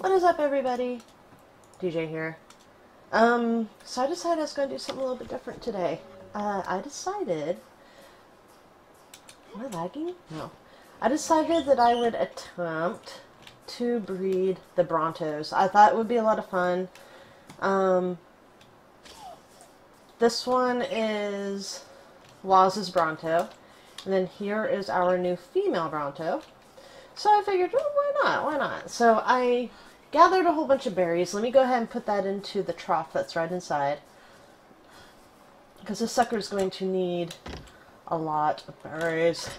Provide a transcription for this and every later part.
What is up, everybody? DJ here. Um, so I decided I was going to do something a little bit different today. Uh, I decided. Am I lagging? No. I decided that I would attempt to breed the Brontos. I thought it would be a lot of fun. Um, this one is Waz's Bronto. And then here is our new female Bronto. So I figured, well, why not? Why not? So I gathered a whole bunch of berries. Let me go ahead and put that into the trough that's right inside. Because this sucker is going to need a lot of berries.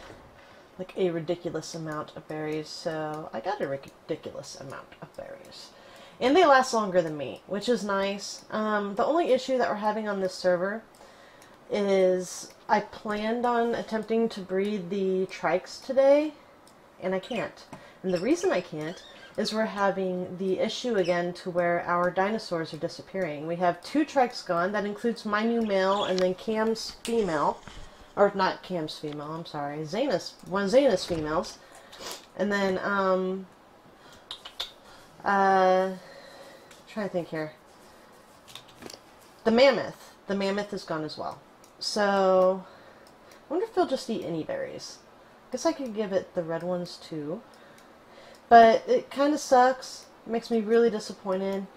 Like a ridiculous amount of berries. So I got a ridiculous amount of berries. And they last longer than me, which is nice. Um, the only issue that we're having on this server is I planned on attempting to breed the trikes today, and I can't. And the reason I can't is we're having the issue again to where our dinosaurs are disappearing. We have two trikes gone. That includes my new male and then Cam's female. Or not Cam's female, I'm sorry. Zaina's, one of Zaina's females. And then, um, uh, trying to think here. The mammoth. The mammoth is gone as well. So, I wonder if they'll just eat any berries. I Guess I could give it the red ones too. But it kind of sucks. It makes me really disappointed.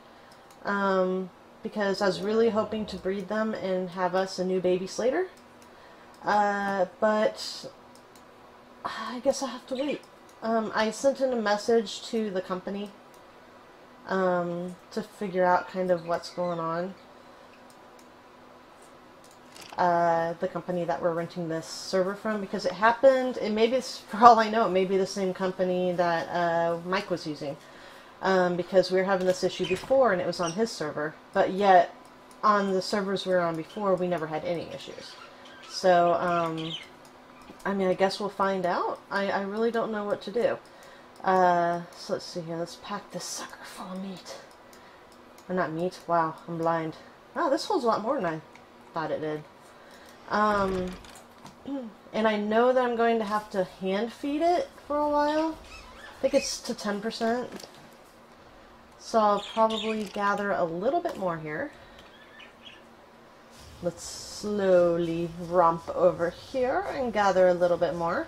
Um, because I was really hoping to breed them and have us a new baby Slater. Uh, but I guess I have to wait. Um, I sent in a message to the company um, to figure out kind of what's going on. Uh, the company that we're renting this server from because it happened, and maybe it's, for all I know, it may be the same company that uh, Mike was using. Um, because we were having this issue before and it was on his server, but yet on the servers we were on before, we never had any issues. So, um, I mean, I guess we'll find out. I, I really don't know what to do. Uh, so let's see here. Let's pack this sucker full of meat. Or not meat. Wow, I'm blind. Wow, this holds a lot more than I thought it did. Um, and I know that I'm going to have to hand feed it for a while. I think it's to 10%. So I'll probably gather a little bit more here. Let's slowly romp over here and gather a little bit more.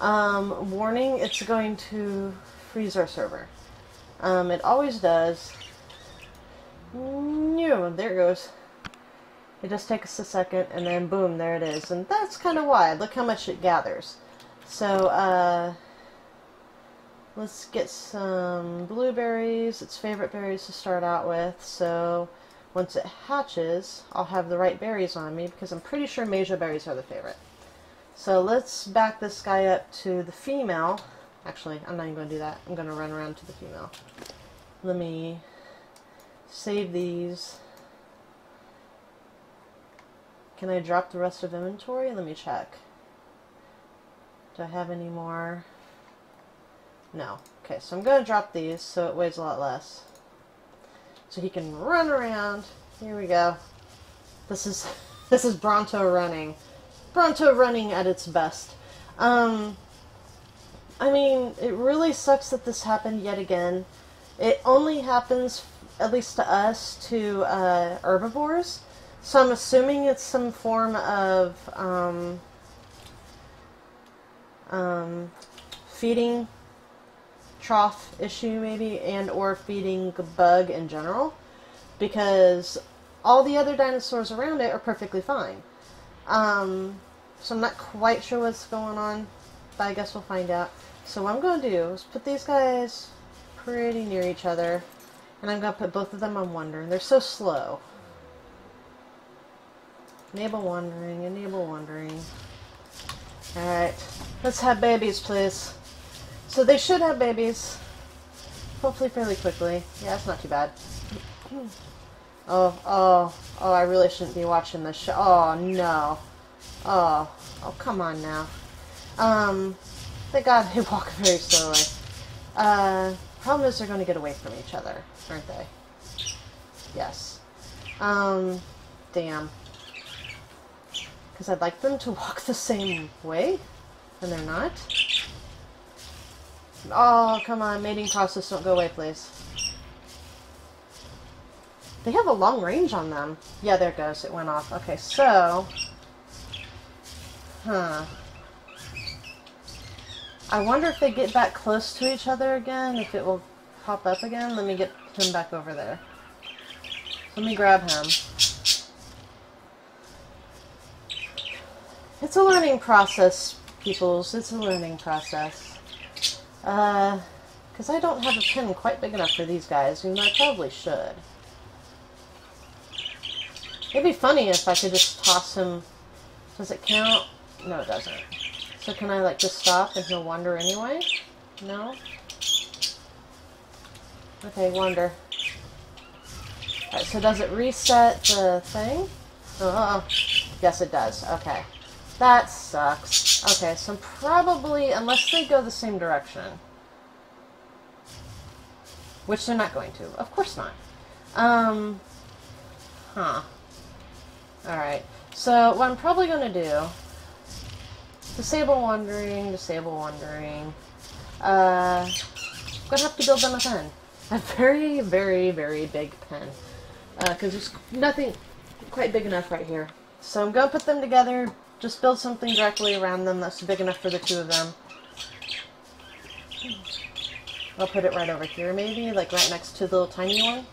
Um, warning, it's going to freeze our server. Um, it always does. No, there it goes. It just takes a second, and then boom, there it is. And that's kind of why. Look how much it gathers. So, uh, let's get some blueberries. Its favorite berries to start out with. So, once it hatches, I'll have the right berries on me, because I'm pretty sure Masia berries are the favorite. So, let's back this guy up to the female. Actually, I'm not even going to do that. I'm going to run around to the female. Let me save these. Can I drop the rest of inventory? Let me check. Do I have any more? No. Okay, so I'm going to drop these so it weighs a lot less. So he can run around. Here we go. This is this is Bronto running. Bronto running at its best. Um, I mean, it really sucks that this happened yet again. It only happens, at least to us, to uh, herbivores. So I'm assuming it's some form of um, um, feeding trough issue maybe and or feeding bug in general because all the other dinosaurs around it are perfectly fine. Um, so I'm not quite sure what's going on, but I guess we'll find out. So what I'm going to do is put these guys pretty near each other and I'm going to put both of them on wonder. They're so slow. Enable wandering, enable wandering. Alright, let's have babies, please. So they should have babies. Hopefully fairly quickly. Yeah, it's not too bad. Oh, oh, oh, I really shouldn't be watching this show. Oh, no. Oh, oh, come on now. Um, thank God they walk very slowly. Uh, problem is they're going to get away from each other, aren't they? Yes. Um, damn. Because I'd like them to walk the same way, and they're not. Oh, come on, mating process, don't go away, please. They have a long range on them. Yeah, there it goes. It went off. Okay, so... Huh. I wonder if they get back close to each other again, if it will pop up again. Let me get him back over there. Let me grab him. It's a learning process, peoples. It's a learning process. Uh, because I don't have a pin quite big enough for these guys, even though I probably should. It'd be funny if I could just toss him. Does it count? No, it doesn't. So can I, like, just stop and he'll wander anyway? No? Okay, wander. Alright, so does it reset the thing? Oh, yes it does. Okay. That sucks. Okay, so probably, unless they go the same direction. Which they're not going to. Of course not. Um, huh. Alright, so what I'm probably going to do, disable wandering, disable wandering, uh, I'm going to have to build them a pen. A very, very, very big pen. Because uh, there's nothing quite big enough right here. So I'm going to put them together, just build something directly around them that's big enough for the two of them. I'll put it right over here maybe, like right next to the little tiny one.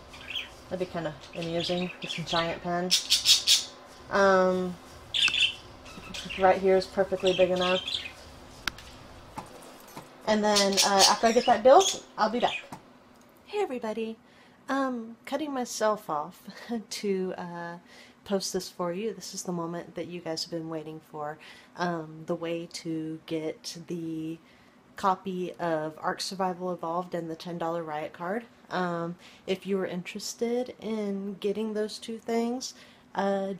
That'd be kind of amusing. It's a giant pen. Um, right here is perfectly big enough. And then uh, after I get that built, I'll be back. Hey everybody. Um, cutting myself off to uh, post this for you. This is the moment that you guys have been waiting for. Um, the way to get the copy of Ark Survival Evolved and the $10 Riot card. Um, if you are interested in getting those two things, uh,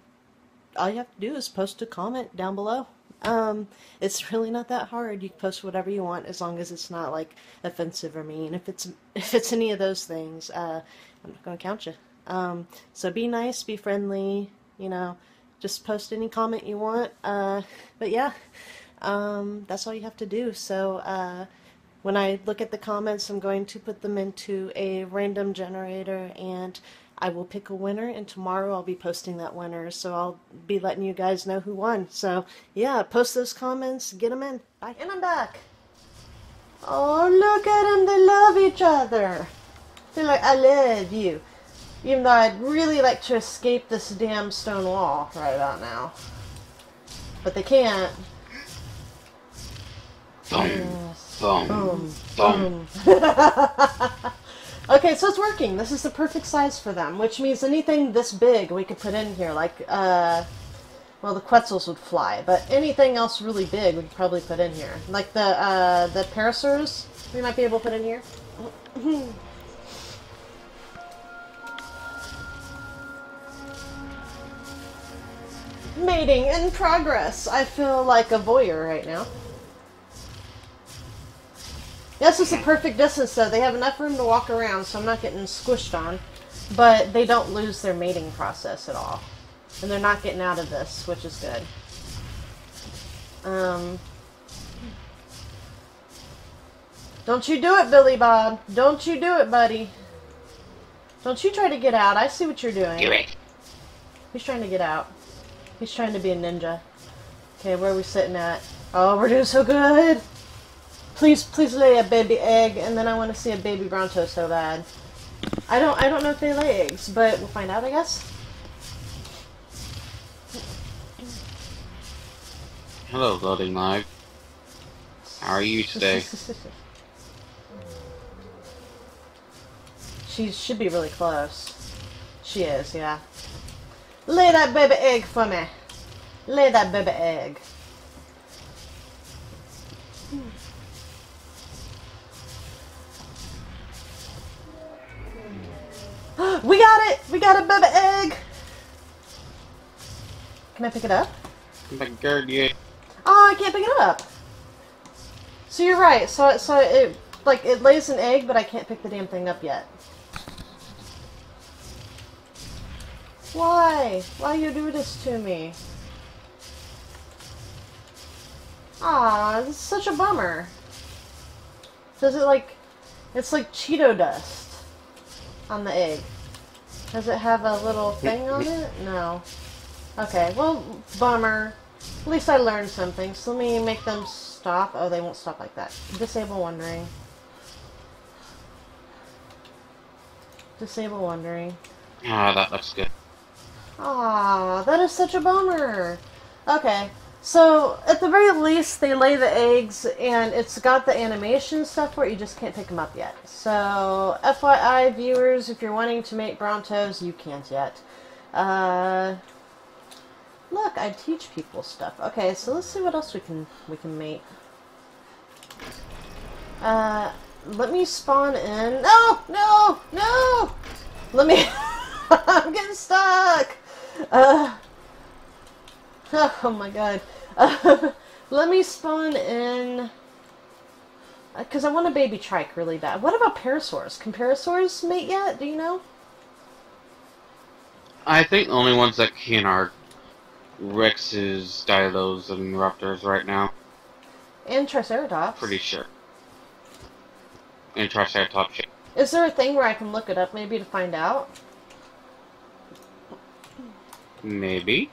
all you have to do is post a comment down below. Um, it's really not that hard. You post whatever you want as long as it's not like offensive or mean. If it's if it's any of those things, uh, I'm not gonna count you. Um, so be nice, be friendly. You know, just post any comment you want. Uh, but yeah, um, that's all you have to do. So uh, when I look at the comments, I'm going to put them into a random generator and I will pick a winner, and tomorrow I'll be posting that winner, so I'll be letting you guys know who won. So, yeah, post those comments, get them in. Bye. And I'm back. Oh, look at them, they love each other. They're like, I love you. Even though I'd really like to escape this damn stone wall right about now. But they can't. Boom, Yes. boom, Boom. boom. Okay, so it's working. This is the perfect size for them, which means anything this big we could put in here, like, uh, well, the Quetzals would fly, but anything else really big we could probably put in here. Like the, uh, the Parasaurs we might be able to put in here. Mating in progress. I feel like a voyeur right now. This is the perfect distance, though. They have enough room to walk around, so I'm not getting squished on. But they don't lose their mating process at all. And they're not getting out of this, which is good. Um, don't you do it, Billy Bob. Don't you do it, buddy. Don't you try to get out. I see what you're doing. Do it. He's trying to get out. He's trying to be a ninja. Okay, where are we sitting at? Oh, we're doing so good. Please, please lay a baby egg, and then I want to see a baby Bronto so bad. I don't, I don't know if they lay eggs, but we'll find out, I guess. Hello, loading live. How are you today? she should be really close. She is, yeah. Lay that baby egg for me. Lay that baby egg. we got it! We got a baby egg! Can I pick it up? My god, yeah. Oh, I can't pick it up. So you're right. So so it like it lays an egg, but I can't pick the damn thing up yet. Why? Why you do this to me? Ah, this is such a bummer. Does it like it's like Cheeto dust on the egg. Does it have a little thing on it? No. Okay, well, bummer. At least I learned something. So let me make them stop. Oh, they won't stop like that. Disable wondering. Disable wondering. Ah, that looks good. Ah, that is such a bummer. Okay, so at the very least, they lay the eggs, and it's got the animation stuff where you just can't pick them up yet. So, FYI, viewers, if you're wanting to make Brontos, you can't yet. Uh, look, I teach people stuff. Okay, so let's see what else we can we can make. Uh, let me spawn in. No, no, no! Let me. I'm getting stuck. Uh. Oh my god. Uh, let me spawn in. Because I want a baby trike really bad. What about parasaurs? Can parasaurs mate yet? Do you know? I think the only ones that can are Rexes, Dilos, and Raptors right now. And Triceratops. Pretty sure. And Triceratops. Is there a thing where I can look it up maybe to find out? Maybe.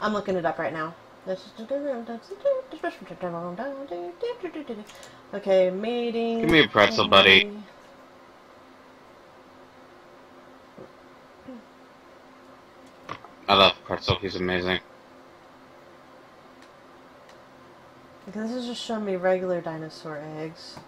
I'm looking it up right now. Okay, mating. Give me a pretzel, buddy. I love Pretzel. He's amazing. Okay, this is just showing me regular dinosaur eggs.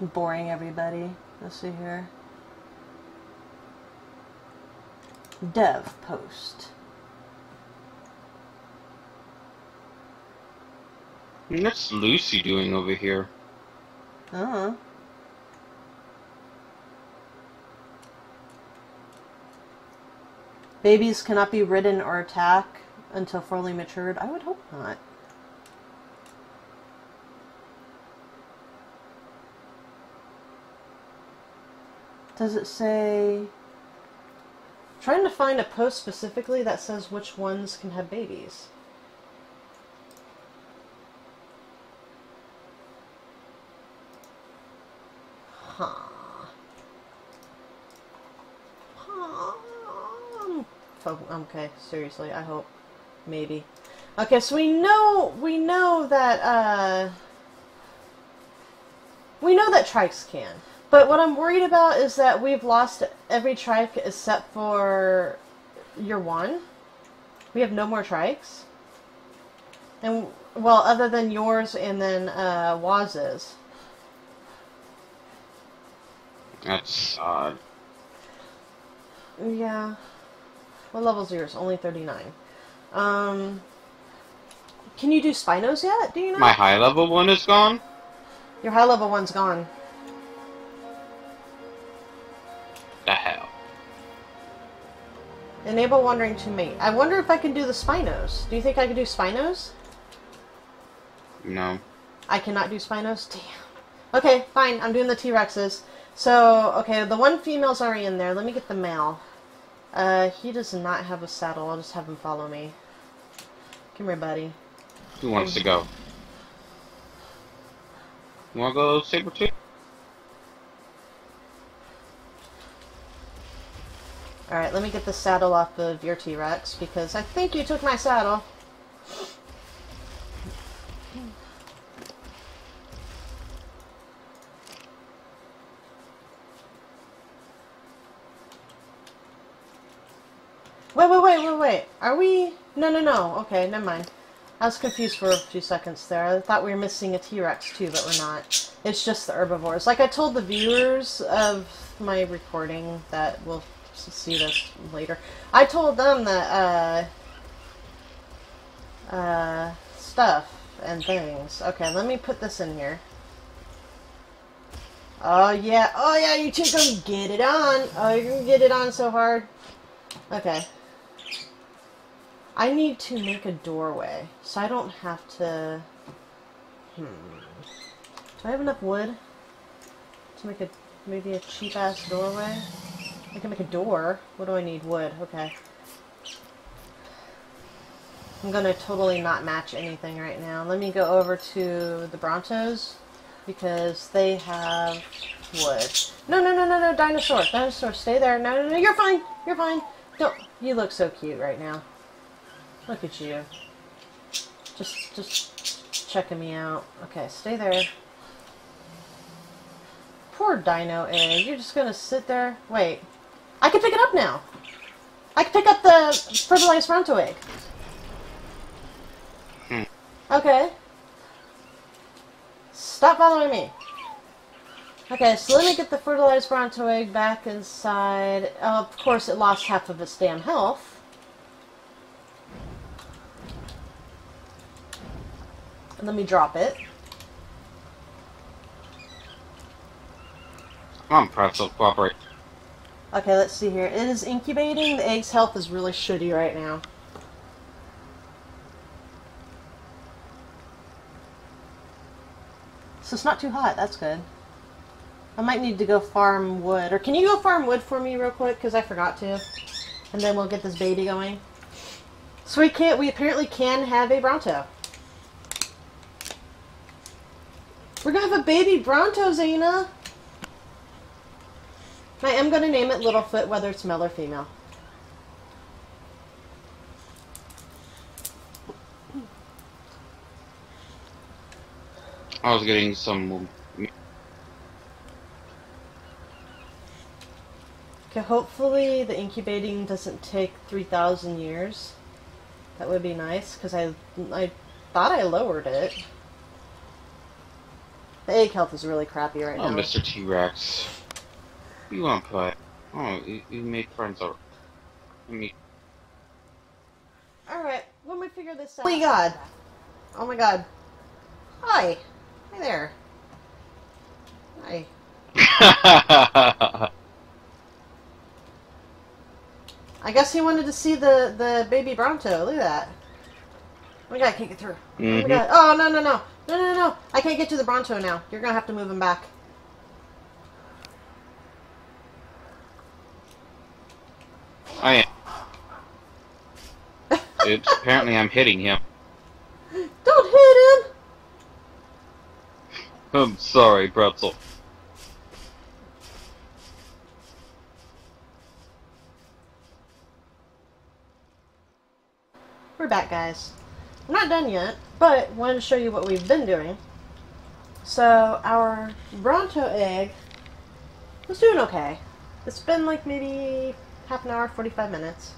Boring everybody. Let's see here. Dev post. What's Lucy doing over here? Uh-huh. Babies cannot be ridden or attacked until fully matured. I would hope not. Does it say... Trying to find a post specifically that says which ones can have babies. Huh. Huh. Oh, Okay, seriously, I hope. Maybe. Okay, so we know we know that uh we know that trikes can. But what I'm worried about is that we've lost every trike except for your one. We have no more trikes. And well, other than yours and then uh Waz's. That's odd. Yeah. What level's yours? Only 39. Um, can you do Spinos yet? Do you know? My high level one is gone? Your high level one's gone. The hell. Enable wandering to mate. I wonder if I can do the Spinos. Do you think I can do Spinos? No. I cannot do Spinos? Damn. Okay, fine. I'm doing the T-Rexes. So, okay, the one female's already in there. Let me get the male. Uh, he does not have a saddle. I'll just have him follow me. Come here, buddy. Who wants to go? You wanna go saber tooth? Alright, let me get the saddle off of your T-Rex, because I think you took my saddle. Wait, wait, wait, wait, wait. Are we... No, no, no. Okay, never mind. I was confused for a few seconds there. I thought we were missing a T-Rex too, but we're not. It's just the herbivores. Like I told the viewers of my recording that will see this later. I told them that uh, uh, stuff and things. Okay, let me put this in here. Oh yeah, oh yeah, you two can get it on. Oh, you're gonna get it on so hard. Okay. I need to make a doorway, so I don't have to... Hmm. Do I have enough wood to make a, maybe a cheap-ass doorway? I can make a door. What do I need? Wood. Okay. I'm gonna totally not match anything right now. Let me go over to the Brontos because they have wood. No, no, no, no, no, dinosaur, dinosaur, stay there. No, no, no, you're fine, you're fine. Don't. You look so cute right now. Look at you. Just, just checking me out. Okay, stay there. Poor dino egg. You're just gonna sit there. Wait. I can pick it up now. I can pick up the fertilized Bronto egg. Hmm. Okay. Stop following me. Okay, so let me get the fertilized Bronto egg back inside. Uh, of course, it lost half of its damn health. And let me drop it. Come on, Pretzel, cooperate. Okay, let's see here. It is incubating. The egg's health is really shitty right now. So it's not too hot. That's good. I might need to go farm wood. Or can you go farm wood for me real quick? Because I forgot to. And then we'll get this baby going. So we can't. We apparently can have a Bronto. We're gonna have a baby Bronto, Zena. I am gonna name it Littlefoot, whether it's male or female. I was getting some. Okay, hopefully the incubating doesn't take 3,000 years. That would be nice, because I, I thought I lowered it. The egg health is really crappy right Oh, now. Mr. T Rex. You want to play? Oh, you, you made friends over. Let me. Alright, when we figure this out. Oh my god. Oh my god. Hi. Hi there. Hi. I guess he wanted to see the, the baby Bronto. Look at that. Oh my god, I can't get through. Oh my Mhm. god. Oh, no, no, no. No, no, no. I can't get to the Bronto now. You're gonna have to move him back. I am. Oops, apparently I'm hitting him. Don't hit him! I'm sorry, Pretzel. We're back, guys. We're not done yet, but wanted to show you what we've been doing. So, our Bronto egg was doing okay. It's been like maybe half an hour, 45 minutes.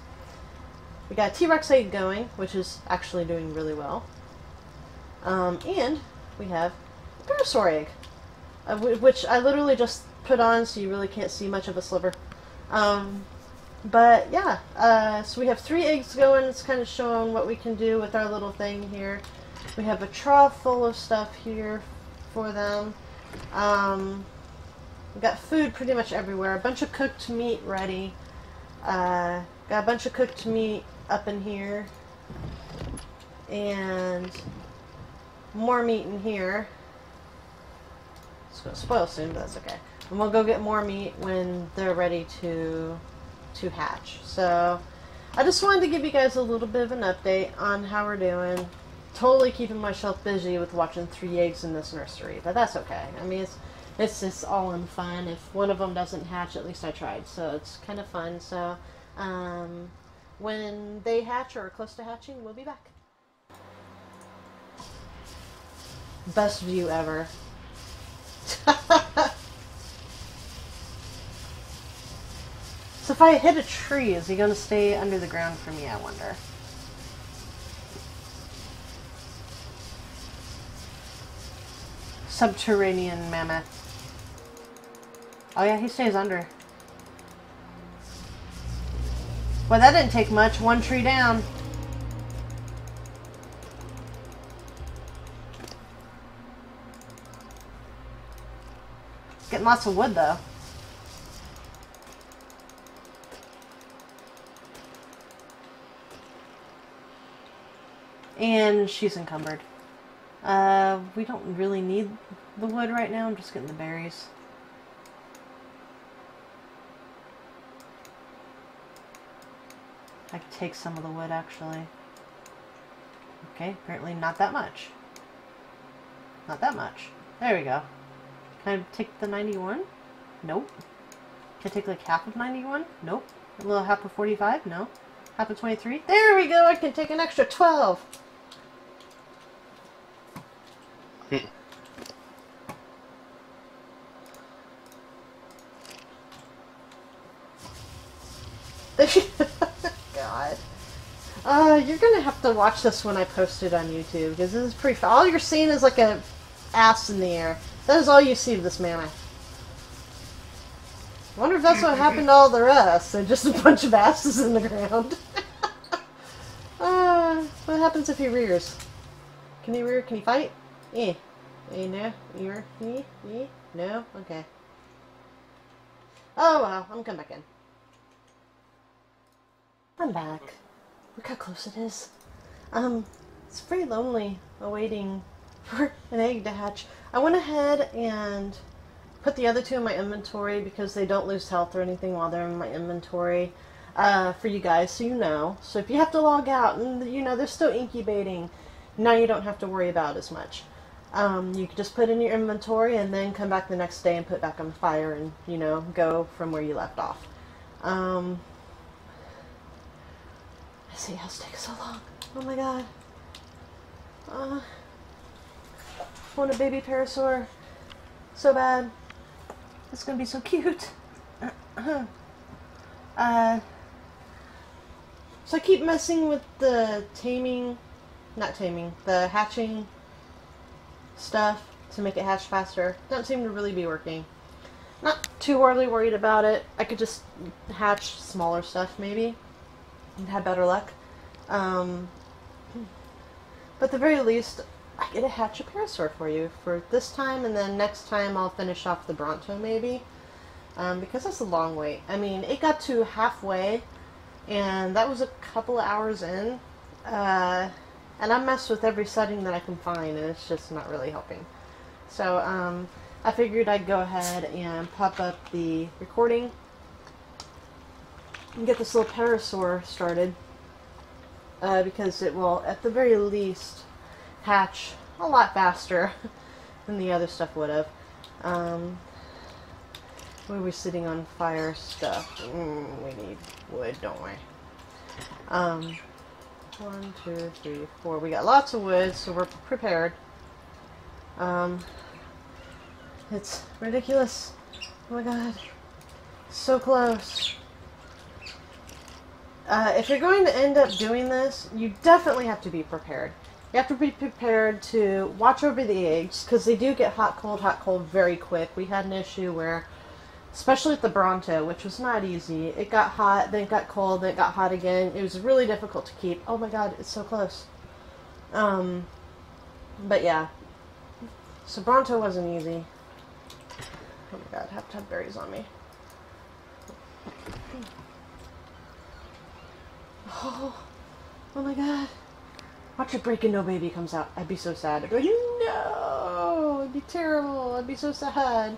We got T-Rex egg going, which is actually doing really well. Um, and we have a Parasaur egg, uh, which I literally just put on so you really can't see much of a sliver. Um, but yeah, uh, so we have three eggs going. It's kind of showing what we can do with our little thing here. We have a trough full of stuff here for them. Um, we got food pretty much everywhere. A bunch of cooked meat ready. Uh, got a bunch of cooked meat up in here. And more meat in here. It's going to spoil soon, but that's okay. And we'll go get more meat when they're ready to to hatch. So I just wanted to give you guys a little bit of an update on how we're doing. Totally keeping myself busy with watching three eggs in this nursery, but that's okay. I mean, it's it's just all in fun. If one of them doesn't hatch, at least I tried. So it's kind of fun. So um, when they hatch or are close to hatching, we'll be back. Best view ever. So if I hit a tree, is he going to stay under the ground for me, I wonder? Subterranean mammoth. Oh yeah, he stays under. Well, that didn't take much. One tree down. Getting lots of wood, though. And she's encumbered. Uh, we don't really need the wood right now. I'm just getting the berries. I could take some of the wood actually. Okay, apparently not that much. Not that much. There we go. Can I take the 91? Nope. Can I take like half of 91? Nope. A little half of 45? No. Half of 23? There we go! I can take an extra 12! God. Uh, you're gonna have to watch this when I post it on YouTube because this is pretty. All you're seeing is like a ass in the air. That is all you see of this mammoth. I wonder if that's what happened to all the rest. They're just a bunch of asses in the ground. uh, what happens if he rears? Can he rear? Can he fight? Eh. Eh, no? Ear? Eh? Eh? No? Okay. Oh well, I'm coming back in. I'm back. Look how close it is. Um, it's very lonely awaiting for an egg to hatch. I went ahead and put the other two in my inventory because they don't lose health or anything while they're in my inventory uh, for you guys, so you know. So if you have to log out and you know they're still incubating, now you don't have to worry about as much. Um, you can just put in your inventory and then come back the next day and put back on the fire and you know go from where you left off. Um, I see how it's taking so long. Oh my god. Uh, I want a baby parasaur so bad. It's gonna be so cute. uh, so I keep messing with the taming, not taming, the hatching stuff to make it hatch faster. Don't seem to really be working. Not too horribly worried about it. I could just hatch smaller stuff maybe and have better luck. Um, but at the very least, I get a parasaur for you for this time, and then next time I'll finish off the Bronto maybe. Um, because that's a long wait. I mean, it got to halfway, and that was a couple of hours in. Uh, and I messed with every setting that I can find, and it's just not really helping. So, um, I figured I'd go ahead and pop up the recording and get this little parasaur started. Uh, because it will, at the very least, hatch a lot faster than the other stuff would have. Um, we were sitting on fire stuff. Mm, we need wood, don't we? Um, one, two, three, four. We got lots of wood, so we're prepared. Um, it's ridiculous. Oh my god. So close. Uh, if you're going to end up doing this, you definitely have to be prepared. You have to be prepared to watch over the eggs because they do get hot, cold, hot, cold very quick. We had an issue where, especially with the Bronto, which was not easy, it got hot, then it got cold, then it got hot again. It was really difficult to keep. Oh my god, it's so close. Um, but yeah. So Bronto wasn't easy. Oh my god, I have to have berries on me. Oh, oh my god. Watch it break and no baby comes out. I'd be so sad. I'd be like, no! It'd be terrible. I'd be so sad.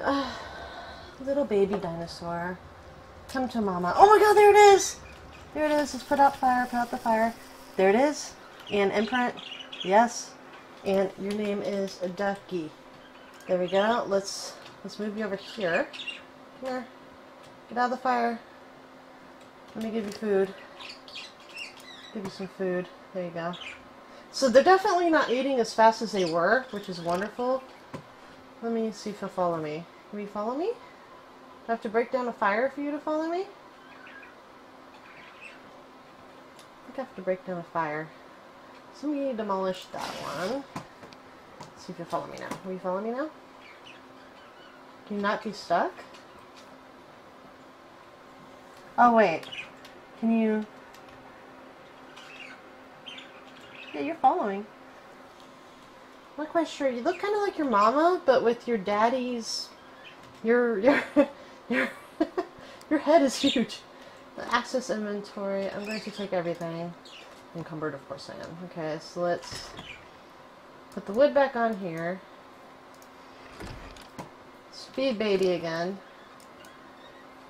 Uh, little baby dinosaur. Come to mama. Oh my god, there it is! There it is. Let's put out fire, put out the fire. There it is. And imprint. Yes. And your name is Ducky. There we go. Let's let's move you over here. Here. Get out of the fire. Let me give you food. Give you some food. There you go. So they're definitely not eating as fast as they were, which is wonderful. Let me see if you'll follow me. Will you follow me? Do I have to break down a fire for you to follow me? I think I have to break down a fire. So we demolish that one. Let's see if you'll follow me now. Will you follow me now? Can you not be stuck? Oh wait. Can you... Yeah, you're following. not quite sure. You look kind of like your mama, but with your daddy's. Your your your your head is huge. The access inventory. I'm going to take everything. Encumbered, of course I am. Okay, so let's put the wood back on here. Speed baby again.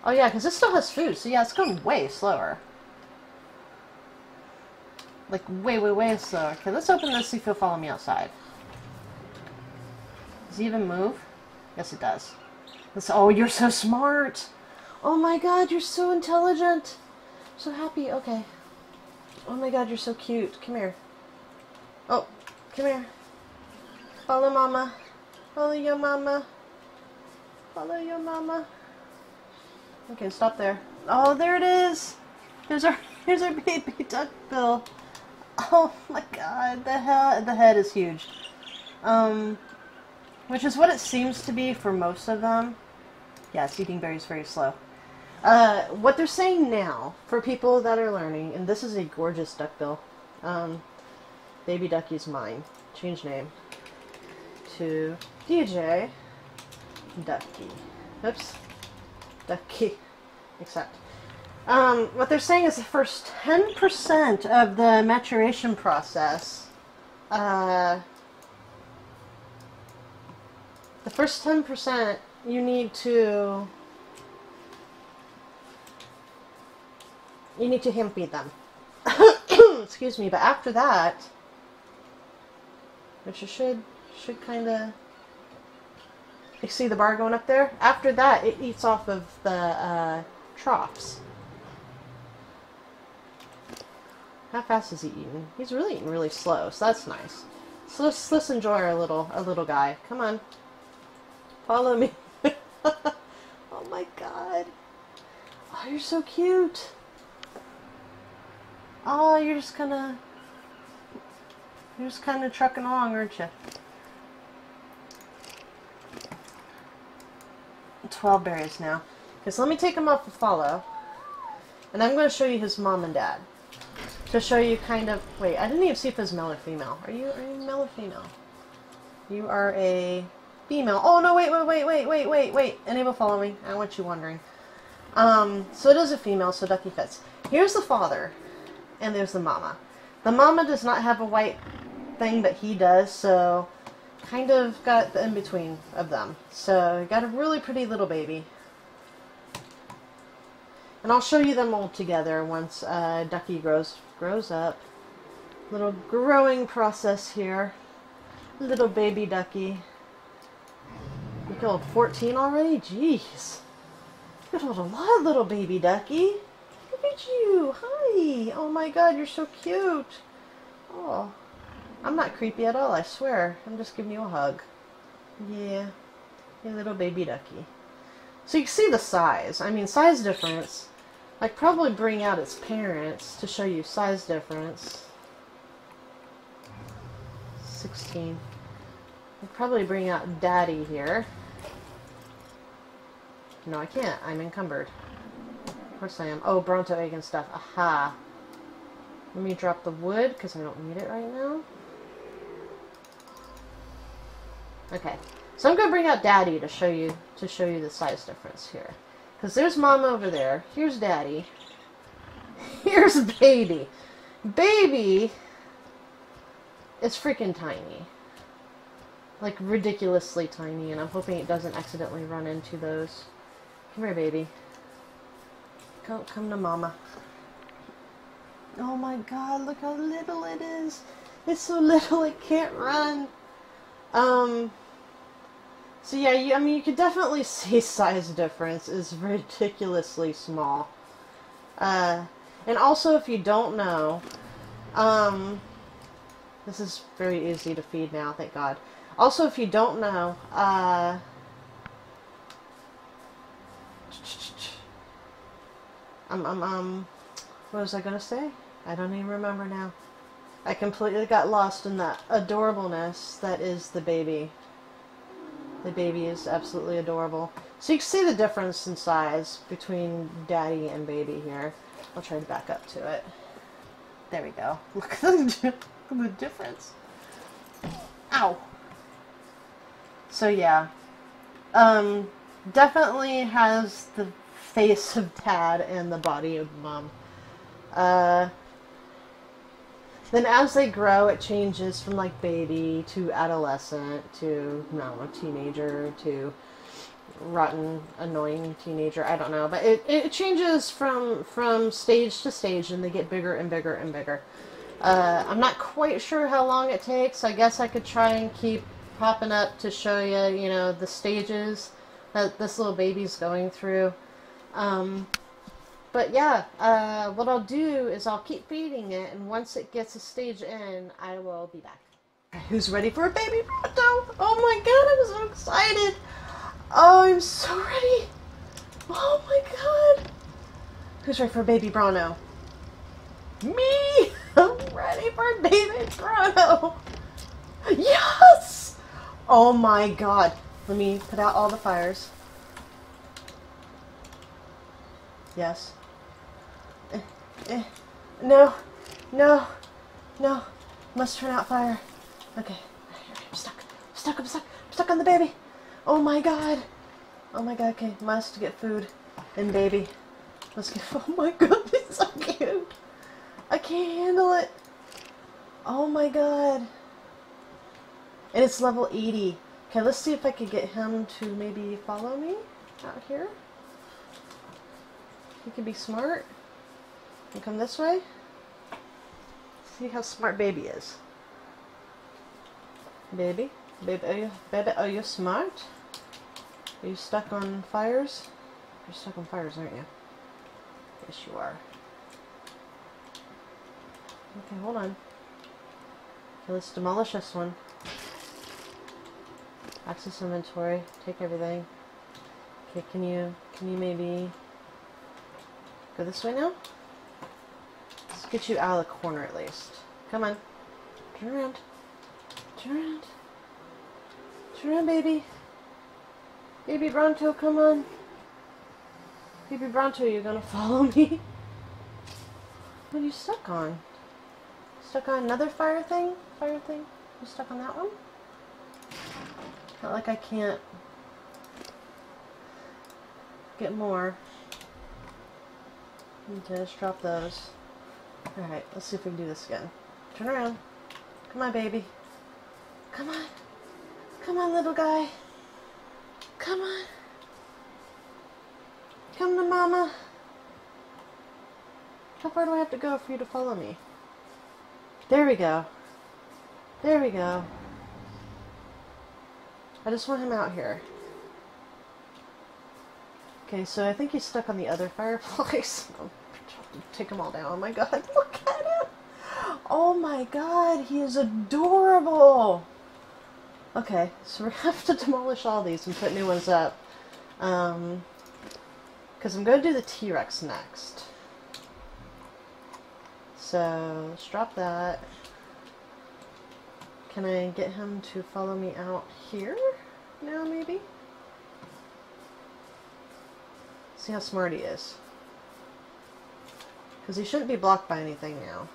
Oh yeah, because this still has food, so yeah, it's going way slower. Like, way, way, way slower. Okay, let's open this, see if he'll follow me outside. Does he even move? Yes, it does. Let's, oh, you're so smart! Oh my god, you're so intelligent! So happy, okay. Oh my god, you're so cute. Come here. Oh, come here. Follow mama. Follow your mama. Follow your mama. Okay, stop there. Oh, there it is! There's our, here's our baby duckbill. Oh my god, the head, the head is huge. Um, which is what it seems to be for most of them. It's eating berries very slow. Uh, what they're saying now, for people that are learning, and this is a gorgeous duckbill. Um, Baby Ducky's mine. Change name to DJ Ducky. Oops. Ducky. Accept. Um, what they're saying is the first 10% of the maturation process, uh, the first 10% you need to, you need to hand feed them. Excuse me, but after that, which should, should kind of, you see the bar going up there? After that, it eats off of the, uh, troughs. How fast is he eating? He's really eating really slow, so that's nice. So let's, let's enjoy our little our little guy. Come on. Follow me. oh my god. Oh, you're so cute. Oh, you're just kinda you're just kinda trucking along, aren't you? Twelve berries now. Okay, so let me take him off the follow. And I'm going to show you his mom and dad to show you kind of. Wait, I didn't even see if it's male or female. Are you are you male or female? You are a female. Oh no! Wait, wait, wait, wait, wait, wait, wait. Enable following. I want you wondering. Um, so it is a female, so Ducky fits. Here's the father, and there's the mama. The mama does not have a white thing, but he does, so kind of got the in between of them. So got a really pretty little baby. And I'll show you them all together once uh, Ducky grows grows up. Little growing process here. Little baby Ducky. Look old 14 already? Jeez. You've got a lot, little baby Ducky. Look at you. Hi. Oh my god, you're so cute. Oh. I'm not creepy at all, I swear. I'm just giving you a hug. Yeah. Hey, little baby Ducky. So you can see the size. I mean, size difference I'd probably bring out its parents to show you size difference. 16. I'd probably bring out Daddy here. No, I can't. I'm encumbered. Of course I am. Oh, Bronto egg and stuff. Aha. Let me drop the wood, because I don't need it right now. Okay. So I'm going to bring out Daddy to show you to show you the size difference here. Because there's mom over there. Here's daddy. Here's baby. Baby is freaking tiny. Like, ridiculously tiny, and I'm hoping it doesn't accidentally run into those. Come here, baby. Come, come to mama. Oh my god, look how little it is. It's so little it can't run. Um, so yeah, you, I mean, you could definitely see size difference is ridiculously small. Uh, and also, if you don't know, um, this is very easy to feed now, thank God. Also, if you don't know, uh, um, um, um, what was I gonna say? I don't even remember now. I completely got lost in that adorableness that is the baby. The baby is absolutely adorable. So you can see the difference in size between daddy and baby here. I'll try to back up to it. There we go. Look at the, difference. Ow. So yeah, um, definitely has the face of dad and the body of mom. Uh, then as they grow, it changes from like baby to adolescent to no a teenager to rotten, annoying teenager. I don't know, but it, it changes from from stage to stage, and they get bigger and bigger and bigger. Uh, I'm not quite sure how long it takes. I guess I could try and keep popping up to show you, you know, the stages that this little baby's going through. Um, but yeah, uh, what I'll do is I'll keep feeding it, and once it gets a stage in, I will be back. Who's ready for a baby Bronto? Oh my god, I'm so excited! Oh, I'm so ready! Oh my god! Who's ready for a baby Bronto? Me! I'm ready for baby Bronto! Yes! Oh my god. Let me put out all the fires. Yes. Eh. No. No. No. Must turn out fire. Okay. I'm stuck. I'm stuck. I'm stuck. I'm stuck on the baby. Oh my god. Oh my god. Okay. Must get food and baby. Let's get. Oh my god. It's so cute. I can't handle it. Oh my god. And it's level 80. Okay, let's see if I could get him to maybe follow me out here. He can be smart. And come this way. See how smart baby is. Baby? Baby, are you, baby, are you smart? Are you stuck on fires? You're stuck on fires, aren't you? Yes, you are. Okay, hold on. Okay, let's demolish this one. Access inventory. Take everything. Okay, can you can you maybe go this way now? Get you out of the corner at least. Come on. Turn around. Turn around. Turn around, baby. Baby Bronto, come on. Baby Bronto, you're gonna follow me? What are you stuck on? Stuck on another fire thing? Fire thing? You stuck on that one? Not like I can't get more. Let's drop those. Alright, let's see if we can do this again. Turn around. Come on, baby. Come on. Come on, little guy. Come on. Come to mama. How far do I have to go for you to follow me? There we go. There we go. I just want him out here. Okay, so I think he's stuck on the other fireplace. Take them all down. Oh my god, look at him! Oh my god, he is adorable! Okay, so we have to demolish all these and put new ones up. Um, because I'm going to do the T-Rex next. So, let's drop that. Can I get him to follow me out here now, maybe? See how smart he is. Because he shouldn't be blocked by anything now.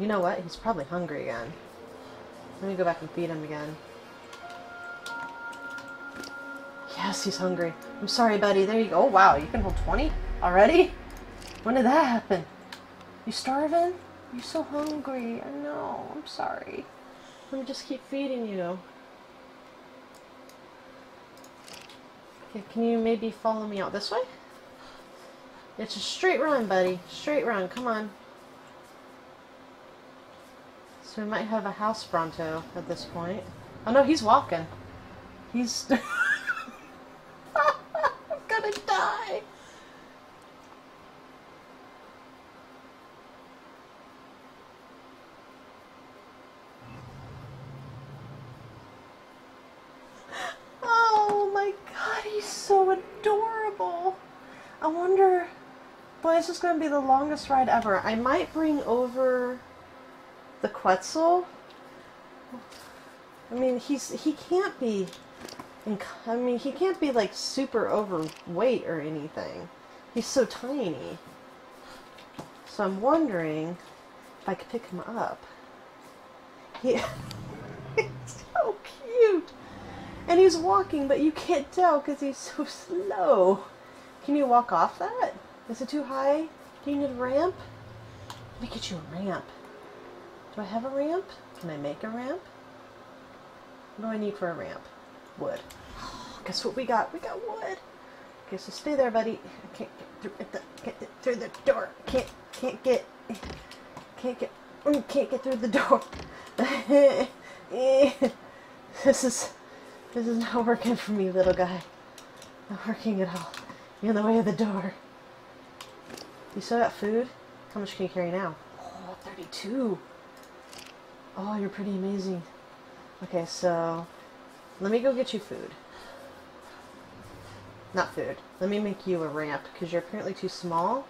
You know what? He's probably hungry again. Let me go back and feed him again. Yes, he's hungry. I'm sorry, buddy. There you go. Oh, wow. You can hold 20 already? When did that happen? You starving? You're so hungry. I know. I'm sorry. Let me just keep feeding you. Okay, can you maybe follow me out this way? It's a straight run, buddy. Straight run. Come on. So we might have a house Bronto at this point. Oh no, he's walking. He's... I'm gonna die. Oh my god, he's so adorable. I wonder... Boy, this is going to be the longest ride ever. I might bring over the Quetzal. I mean, he's he can't be. I mean, he can't be like super overweight or anything. He's so tiny. So I'm wondering if I could pick him up. He, he's so cute. And he's walking, but you can't tell because he's so slow. Can you walk off that? Is it too high? Do you need a ramp? Let me get you a ramp. Do I have a ramp? Can I make a ramp? What do I need for a ramp? Wood. guess what we got? We got wood. Okay, so stay there, buddy. I can't get through the, get through the door. Can't can't get can't get mm, can't get through the door. this is this is not working for me, little guy. Not working at all. You're in the way of the door. You still got food? How much can you carry now? Oh, 32. Oh, you're pretty amazing. Okay, so let me go get you food. Not food. Let me make you a ramp because you're apparently too small.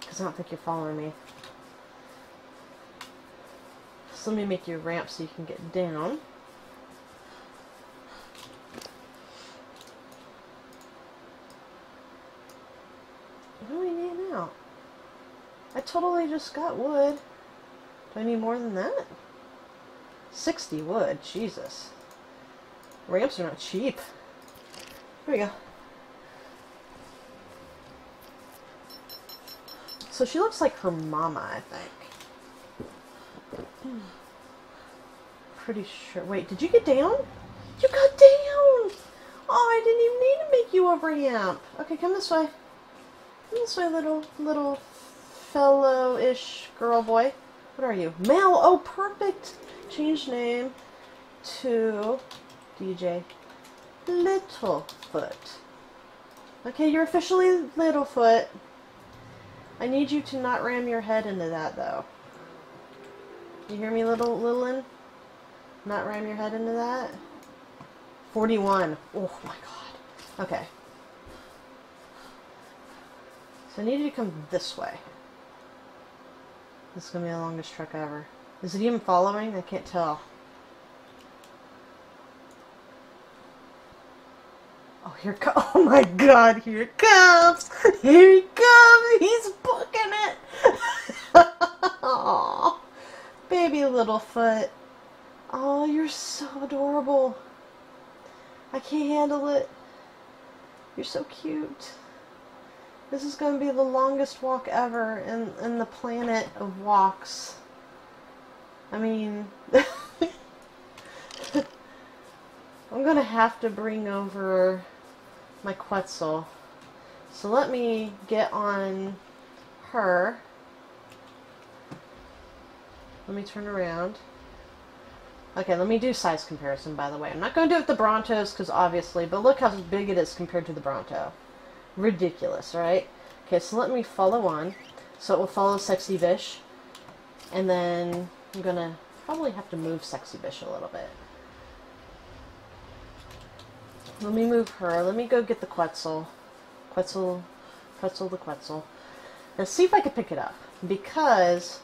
Because I don't think you're following me. So let me make you a ramp so you can get down. What do we need now? I totally just got wood. Do I need more than that? 60 wood, Jesus. Ramps are not cheap. Here we go. So she looks like her mama, I think. Hmm. Pretty sure. Wait, did you get down? You got down! Oh, I didn't even need to make you a ramp. Okay, come this way. This way, little, little fellow-ish girl boy. What are you? Male! Oh, perfect! Change name to DJ Littlefoot. Okay, you're officially Littlefoot. I need you to not ram your head into that, though. You hear me, little Lilin? Not ram your head into that? 41. Oh my god. Okay. So I need you to come this way. This is going to be the longest truck ever. Is it even following? I can't tell. Oh, here comes. Oh my god, here it comes! Here he comes! He's booking it! Aww. Baby Littlefoot. Oh, you're so adorable. I can't handle it. You're so cute. This is going to be the longest walk ever in, in the planet of walks. I mean, I'm going to have to bring over my Quetzal. So let me get on her. Let me turn around. Okay, let me do size comparison, by the way. I'm not going to do it with the Brontos, because obviously, but look how big it is compared to the Bronto. Ridiculous, right? Okay, so let me follow on. So it will follow Sexy Bish. And then I'm to probably have to move Sexy Bish a little bit. Let me move her. Let me go get the Quetzal. Quetzal, Quetzal the Quetzal. Let's see if I can pick it up. Because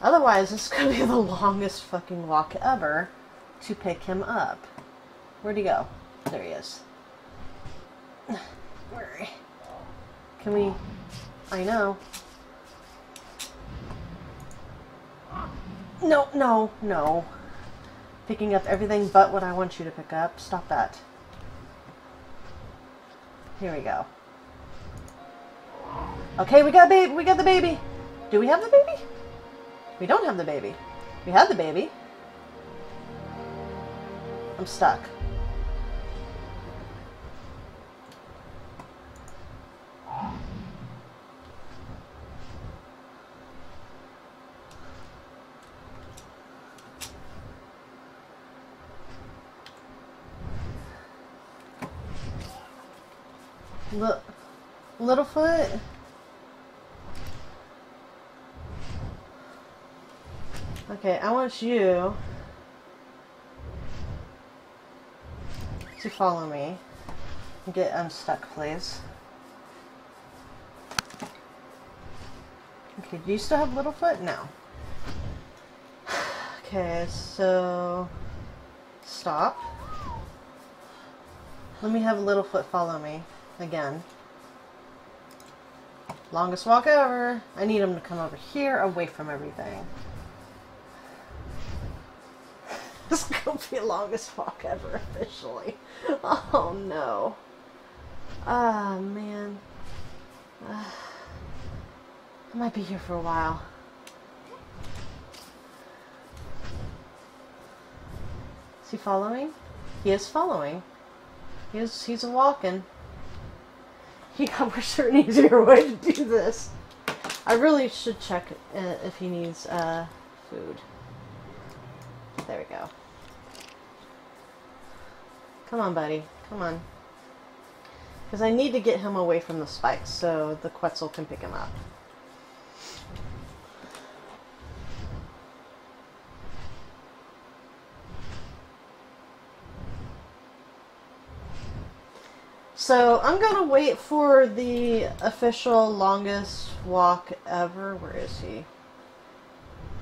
otherwise this is to be the longest fucking walk ever to pick him up. Where'd he go? There he is. Can we... I know. No, no, no. Picking up everything but what I want you to pick up. Stop that. Here we go. Okay, we got baby. We got the baby. Do we have the baby? We don't have the baby. We had the baby. I'm stuck. Look, Littlefoot. Okay, I want you to follow me. Get unstuck, please. Okay, do you still have Littlefoot? No. Okay, so stop. Let me have Littlefoot follow me again. Longest walk ever. I need him to come over here, away from everything. This is gonna be the longest walk ever, officially. Oh no. Ah, man. Ah. I might be here for a while. Is he following? He is following. He is, he's a walking. Got wish there an easier way to do this. I really should check uh, if he needs uh, food. There we go. Come on, buddy. Come on. Because I need to get him away from the spikes so the Quetzal can pick him up. So I'm gonna wait for the official longest walk ever. Where is he?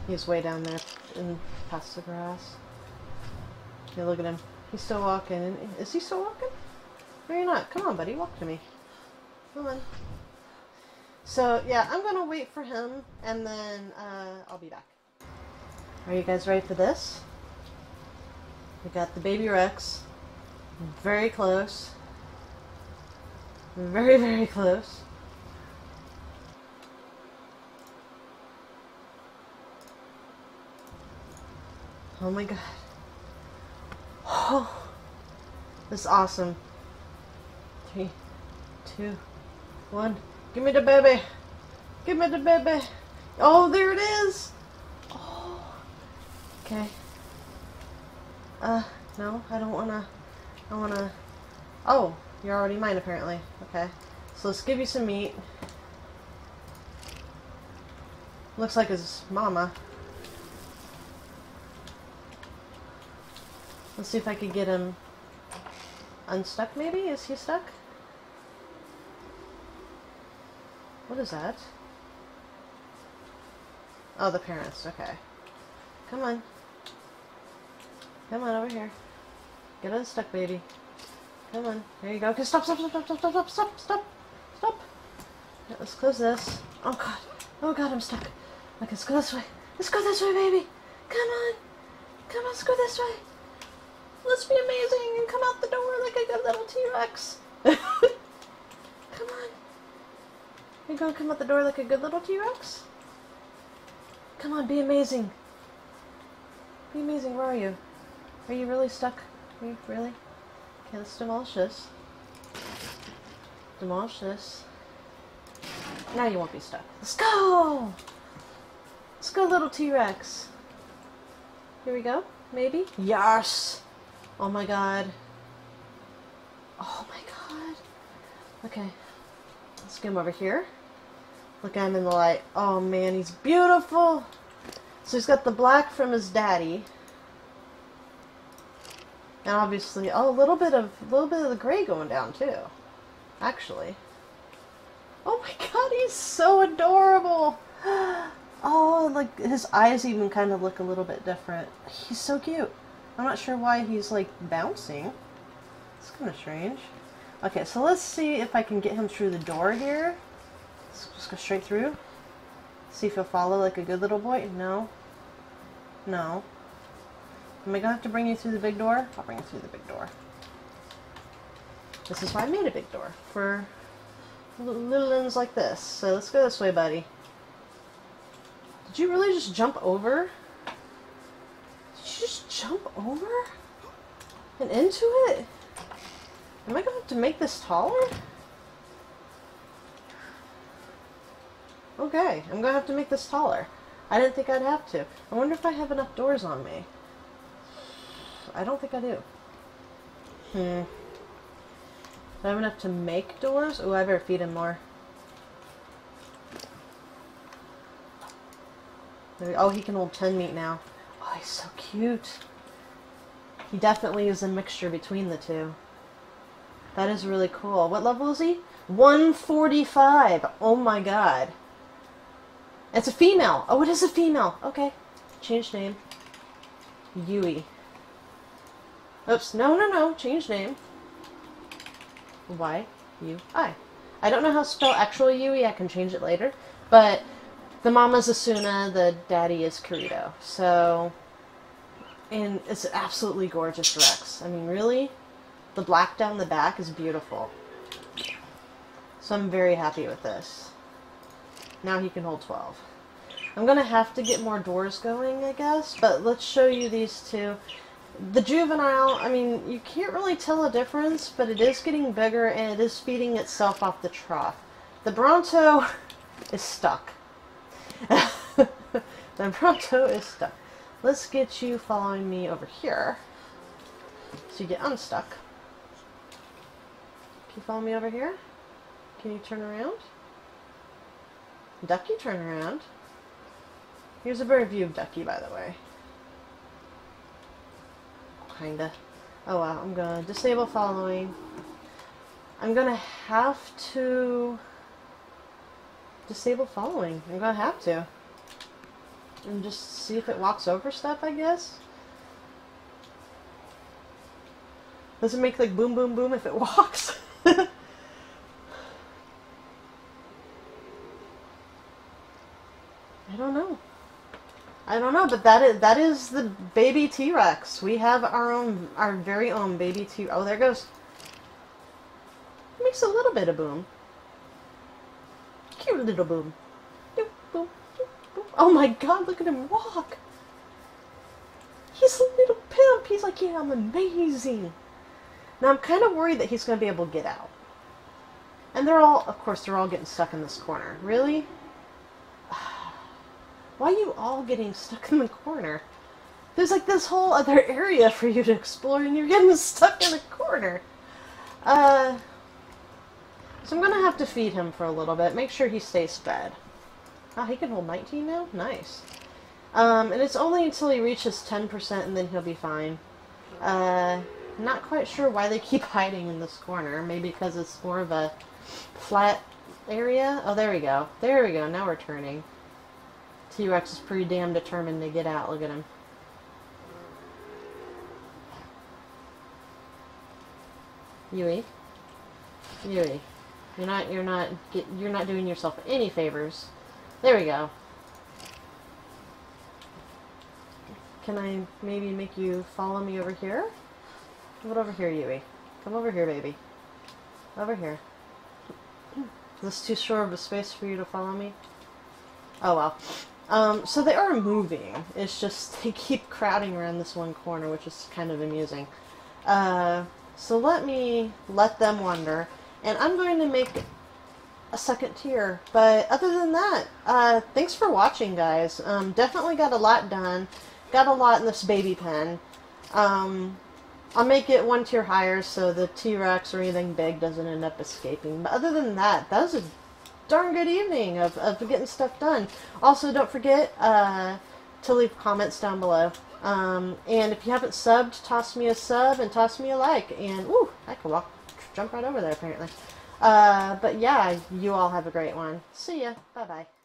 He's way down there in past the grass. Yeah, look at him. He's still walking. Is he still walking? No, you're not. Come on, buddy. Walk to me. Come on. So, yeah, I'm going to wait for him, and then uh, I'll be back. Are you guys ready for this? We got the baby Rex. Very close. Very, very close. Oh my god. Oh, this is awesome. Three, two, one. Give me the baby. Give me the baby. Oh, there it is. Oh, okay. Uh, no, I don't wanna. I wanna. Oh, you're already mine apparently. Okay. So let's give you some meat. Looks like his mama. Let's see if I could get him unstuck maybe? Is he stuck? What is that? Oh, the parents. Okay. Come on. Come on, over here. Get unstuck, baby. Come on. There you go. Okay, stop, stop, stop, stop, stop, stop, stop, stop, stop. Yeah, let's close this. Oh, God. Oh, God, I'm stuck. Okay, let's go this way. Let's go this way, baby. Come on. Come on, let's go this way. Let's be amazing and come out the door like a good little T-Rex. come on. You gonna come out the door like a good little T-Rex? Come on, be amazing. Be amazing. Where are you? Are you really stuck? Are you really? Okay, let's demolish this. Demolish this. Now you won't be stuck. Let's go! Let's go, little T-Rex. Here we go. Maybe? Yes! Oh my god. Oh my god. Okay. Let's get him over here. Look at him in the light. Oh man, he's beautiful. So he's got the black from his daddy. And obviously, oh, a little bit of a little bit of the gray going down too. Actually. Oh my god, he's so adorable. Oh, like his eyes even kind of look a little bit different. He's so cute. I'm not sure why he's like bouncing. It's kind of strange. Okay, so let's see if I can get him through the door here. Let's just go straight through. See if he'll follow like a good little boy. No. No. Am I gonna have to bring you through the big door? I'll bring you through the big door. This is why I made a big door. For little ones like this. So let's go this way, buddy. Did you really just jump over? Did you just jump over? And into it? Am I going to have to make this taller? Okay, I'm going to have to make this taller. I didn't think I'd have to. I wonder if I have enough doors on me. I don't think I do. Hmm. Do I have enough to make doors? Oh, I better feed him more. Oh, he can hold 10 meat now. Oh, he's so cute. He definitely is a mixture between the two. That is really cool. What level is he? 145. Oh my god. It's a female. Oh, it is a female. Okay. Change name. Yui. Oops. No, no, no. Change name. Y. U. I. I don't know how to spell actual Yui. I can change it later. But the mama's Asuna, the daddy is Kirito. So, and it's absolutely gorgeous Rex. I mean, really, the black down the back is beautiful. So I'm very happy with this. Now he can hold 12. I'm going to have to get more doors going, I guess, but let's show you these two. The juvenile, I mean, you can't really tell a difference, but it is getting bigger and it is feeding itself off the trough. The Bronto is stuck. the Bronto is stuck. Let's get you following me over here. So you get unstuck. Can you follow me over here? Can you turn around? Ducky, turn around. Here's a better view of Ducky, by the way. Kinda. Oh wow, I'm gonna disable following. I'm gonna have to disable following. I'm gonna have to. And just see if it walks over stuff, I guess. Does it make like boom boom boom if it walks? I don't know. I don't know, but that is that is the baby T Rex. We have our own, our very own baby T. Oh, there goes. Makes a little bit of boom. Cute little boom. Oh my God! Look at him walk. He's a little pimp. He's like, yeah, I'm amazing. Now I'm kind of worried that he's going to be able to get out. And they're all, of course, they're all getting stuck in this corner. Really? Why are you all getting stuck in the corner? There's like this whole other area for you to explore and you're getting stuck in a corner. Uh, so I'm going to have to feed him for a little bit. Make sure he stays fed. Oh, he can hold 19 now? Nice. Um, and it's only until he reaches 10% and then he'll be fine. Uh, not quite sure why they keep hiding in this corner. Maybe because it's more of a flat area? Oh, there we go. There we go. Now we're turning. T-Rex is pretty damn determined to get out. Look at him. Yui. Yui. You're not you're not get, you're not doing yourself any favors. There we go. Can I maybe make you follow me over here? Come over here, Yui. Come over here, baby. Over here. Is this too short of a space for you to follow me? Oh well. Um, so they are moving. It's just they keep crowding around this one corner, which is kind of amusing. Uh, so let me let them wander, and I'm going to make a second tier. But other than that, uh, thanks for watching, guys. Um, definitely got a lot done. Got a lot in this baby pen. Um, I'll make it one tier higher so the T-Rex or anything big doesn't end up escaping. But other than that, that was a darn good evening of, of getting stuff done. Also, don't forget uh, to leave comments down below. Um, and if you haven't subbed, toss me a sub and toss me a like. And, ooh, I can walk, jump right over there apparently. Uh, but yeah, you all have a great one. See ya. Bye-bye.